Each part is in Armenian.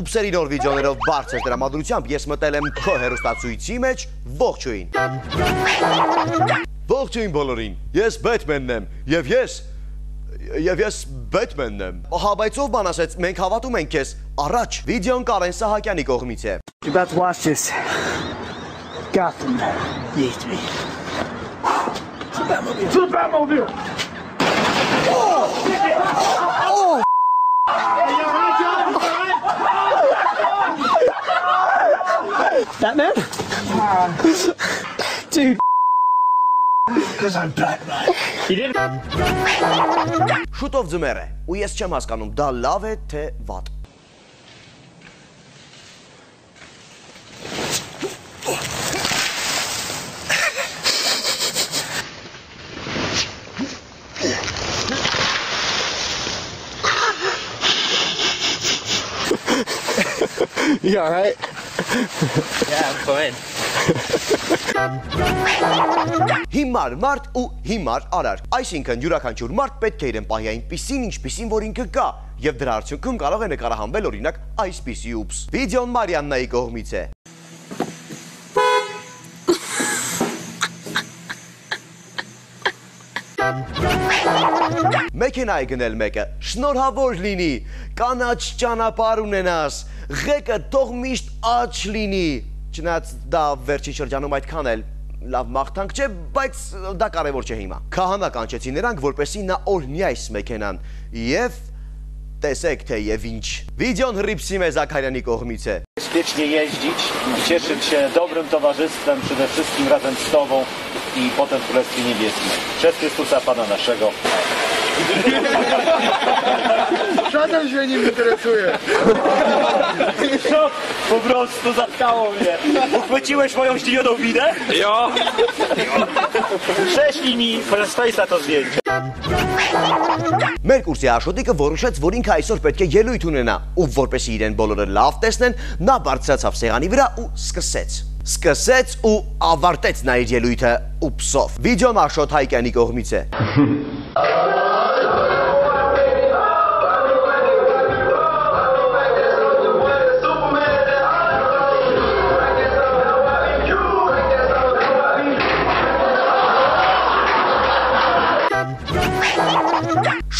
Ուպսերի նոր վիդեոներով բարձր տրամադրությամբ ես մտել եմ քո հերոստացույցի մեջ ողջույն։ Ողջույն բոլորին։ Ես Բեթմենն եմ եւ ես եւ ես Բեթմենն եմ։ Ահա բայց ով բան ասեց, մենք հավատում ենք քեզ։ Առաջ վիդեոն Կարեն Սահակյանի կողմից է։ You to watch this. Gotham needs me. To the Batmobile. To the Batmobile. Oh! Batman? Dude. Because I'm Batman. Շուտով ձմեռ է, ու ես չեմ հասկանում, դա լավ է թե վատ։ You alright? Yeah, I'm fine. Հիմար մարդ ու հիմար արար։ Այսինքն յուրաքանչյուր մարդ պետք է իրեն պահի այնպեսին, ինչպեսին որ ինքը կա, եւ դրա արդյունքում կարող է նկարահանվել օրինակ այսպիսի ուպս։ Վիդեոն Մարիաննայի կողմից է։ Մեքենայի գնել մեկը, շնորհավոր լինի, կանաչ ճանապարհ ունենաս, ղեկը թող միշտ աճ լինի։ Չնայած դա վերջի շրջանում այդքան էլ լավ մաղթանք չէ, բայց դա կարևոր չէ հիմա։ Քահանա կանչեցի նրանք, որպեսի նա օրհնի այս մեքենան եւ տեսեք թե եւ ինչ։ Վիդեոն հրիփսի մեզ Զաքարյանի կողմից է։ bezpiecznie jeździć, cieszyć się dobrym towarzystwem, przede wszystkim razem z Tobą i potem w Królestwie Niebieskim. Przez Chrystusa Pana naszego. Żaden się nim interesuje. Po prostu zatkało mnie. Uchwyciłeś moją zdziwioną winę? Jo! Prześlij mi Faceface'a to zdjęcie. Մեր կուրսի աշոտիկը որոշեց, որ ինքը այսօր պետք է ելույթ ունենա, ու որպեսի իրեն բոլորը լավ տեսնեն, նա բարձրացավ սեղանի վրա ու սկսեց։ Սկսեց ու ավարտեց նա իր ելույթը ուպսով։ Վիդեոն Աշոտ Հայկյանի կողմից է։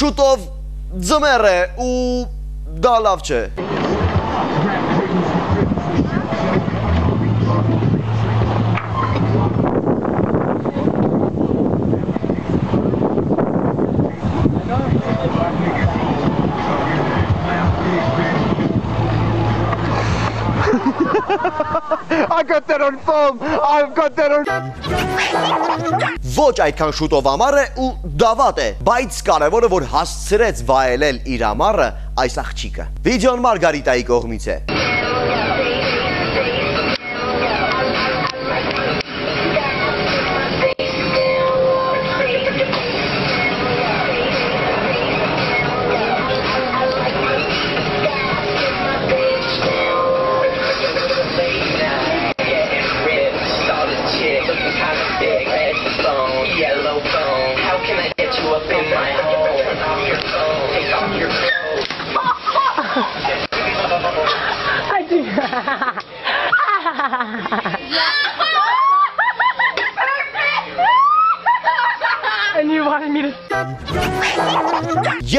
Շուտով ձմեռ է ու դա լավ չէ։ Got that on. Ոչ այդքան շուտով ամառ է ու դավատ է, բայց կարևորը որ հասցրեց վայելել իր ամառը այս աղջիկը։ Վիդեոն Մարգարիտայի կողմից է։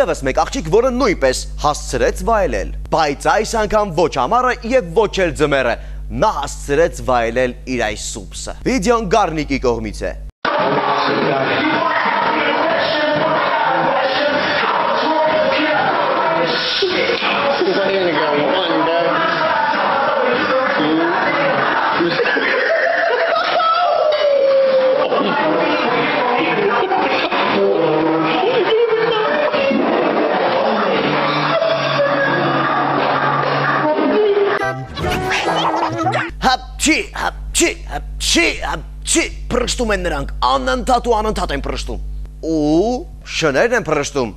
Եվս մեկ աղջիկ, որը նույնպես հասցրեց վայելել, բայց այս անգամ ոչ ամառը եւ ոչ էլ ձմեռը։ Նա հասցրեց վայելել իր այս սուպսը։ Վիդեոն Գառնիկի կողմից է։ հապչի, հապչի, հապչի, հապչի պրշտում են նրանք, անընդհատ ու անընդհատ են պրշտում։ Ու շներն են պրշտում։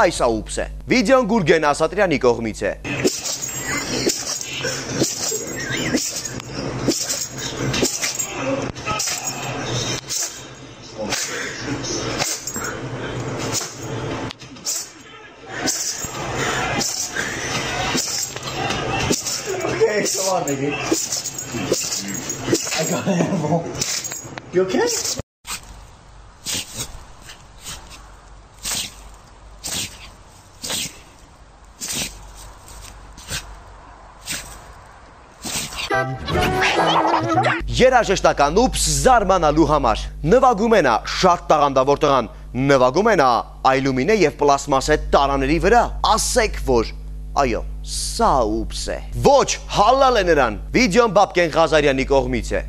Այս աուպս է։ Վիդեոն Գուրգեն Ասատրյանի կողմից է։ Okay, come on, nigga animal. You okay? Երաժշտական ուպս զարմանալու համար նվագում են շատ տաղանդավոր տղան նվագում են այլումինե եւ պլաստմասե տարաների վրա ասեք որ այո սա ուպս է ոչ հալալ է նրան վիդեոն Բաբկեն Ղազարյանի կողմից է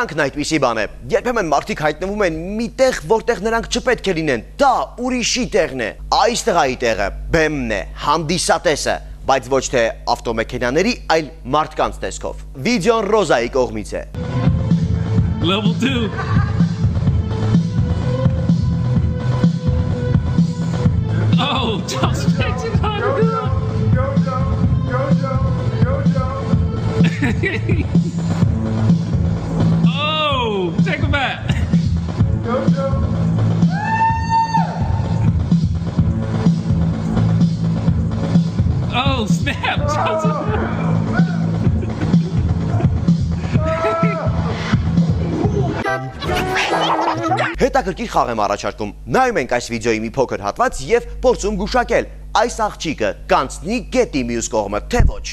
Կյանքն այդպիսի բան է։ Երբեմն մարդիկ հայտնվում են մի տեղ, որտեղ նրանք չպետք է լինեն։ Դա ուրիշի տեղն է։ Այստեղ այի տեղը բեմն է, հանդիսատեսը, բայց ոչ թե ավտոմեքենաների, այլ մարդկանց տեսքով։ Վիդեոն Ռոզայի կողմից է։ Level two. Oh, just Jackson Oh, Հետաքրքիր խաղ եմ առաջարկում։ Նայում ենք այս վիդեոյի մի փոքր հատված եւ փորձում գուշակել այս աղջիկը կանցնի գետի մյուս կողմը, թե ոչ։.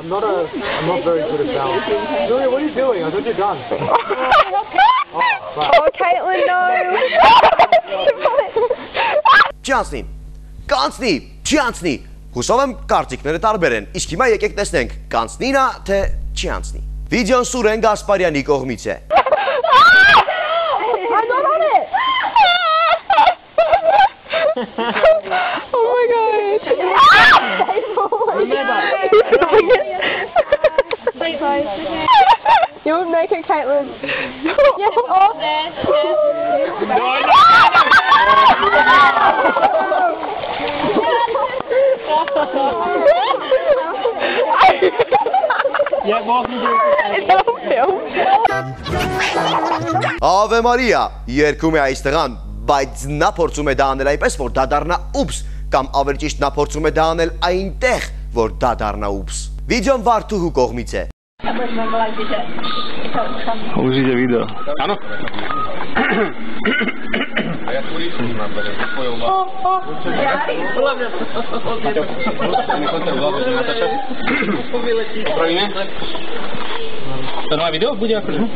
I'm not a. I'm not very good at balance. Julia, what are you doing? I thought you're done. Oh, Caitlin, no. Չանցնի։ Կանցնի, չանցնի։ Հուսով եմ կարծիքները տարբեր են։ Իսկ հիմա եկեք տեսնենք, կանցնի նա, թե չի անցնի։ Վիդեոն Սուրեն Գասպարյանի կողմից է։ I'm not on it. oh my god. You would make it, Caitlin. yes, off. Yeah, welcome to. Ave Մարիա, երկում է այս տղան, բայց նա փորձում է դա անել այնպես, որ դա դառնա ուպս, կամ ավելի ճիշտ նա փորձում է դա անել այնտեղ, որ դա դառնա ուպս։ Վիդեոն Վարդուհու կողմից է։ ja turistima, bre, video bude jako žu?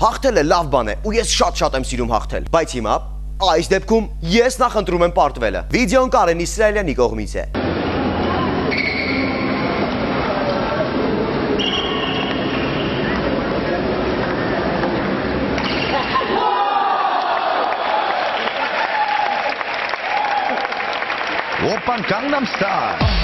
Հաղթելը լավ բան է ու ես շատ-շատ եմ սիրում հաղթել, բայց հիմա այս դեպքում ես նախընտրում եմ պարտվելը։ Վիդեոն Կարեն Իսրայելյանի կողմից է։ Open Gangnam Style.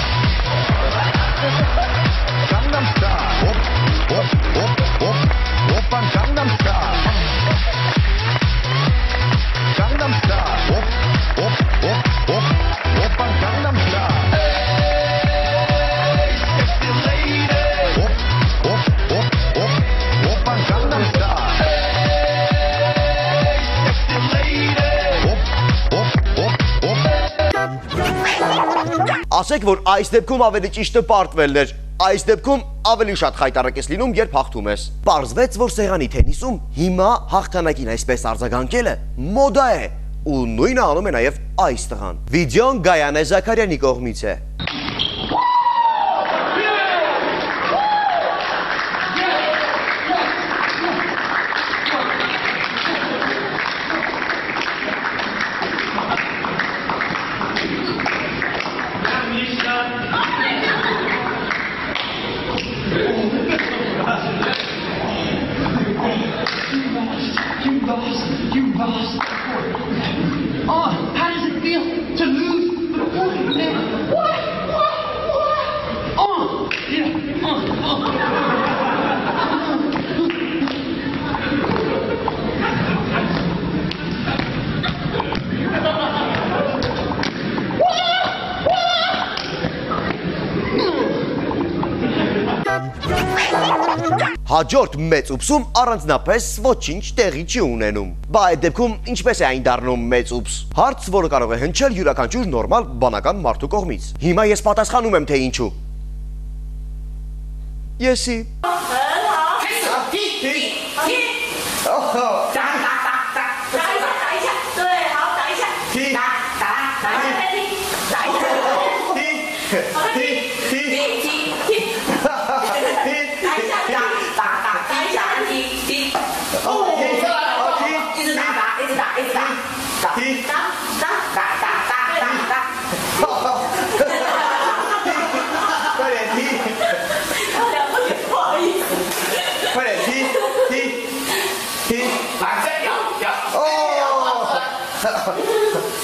Ասեք, որ այս դեպքում ավելի ճիշտը պարտվելն էր։ Այս դեպքում ավելի շատ խայտարակ ես լինում, երբ հաղթում ես։ Պարզվեց, որ սեղանի թենիսում հիմա հաղթանակին այսպես արձագանքելը մոդա է ու նույնը անում է նաև այս տղան։ Վիդեոն Գայանե Զաքարյանի կողմից է։ Հաջորդ մեծ ուպսում առանձնապես ոչինչ տեղի չի ունենում։ Բա այդ դեպքում ինչպես է այն դառնում մեծ ուպս։ Հարց, որը կարող է հնչել յուրաքանչյուր նորմալ բանական մարդու կողմից։ Հիմա ես պատասխանում եմ թե ինչու։ Եսի 快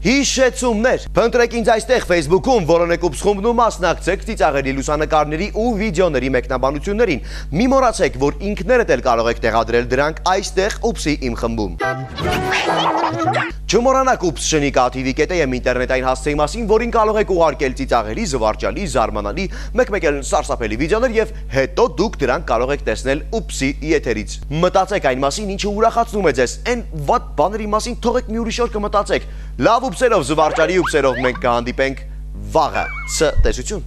！Հիշեցումներ։ Փնտրեք ինձ այստեղ Facebook-ում, որոնեք ուպս խումբն ու մասնակցեք ծիծաղելի լուսանկարների ու վիդեոների մեկնաբանություններին։ Մի մոռացեք, որ ինքներդ էլ կարող եք տեղադրել դրանք այստեղ ուպսի իմ խմբում։ Ուպս շնիկա TV կետը եմ ինտերնետային հասցեի մասին, որին կարող եք ուղարկել ծիծաղելի, զվարճալի, զարմանալի, մեկ-մեկ էլ սարսափելի վիդեոներ եւ հետո դուք դրանք կարող եք տեսնել ուպսի եթերից։ Մտածեք այն մասին, ինչը ուրախացնում է ձեզ։ Այն վատ բաների մասին թողեք մի ուրիշ օր կմտածեք։ Լավ ուպսերով, զվարճալի ուպսերով մենք կհանդիպենք վաղը։ Ց տեսություն։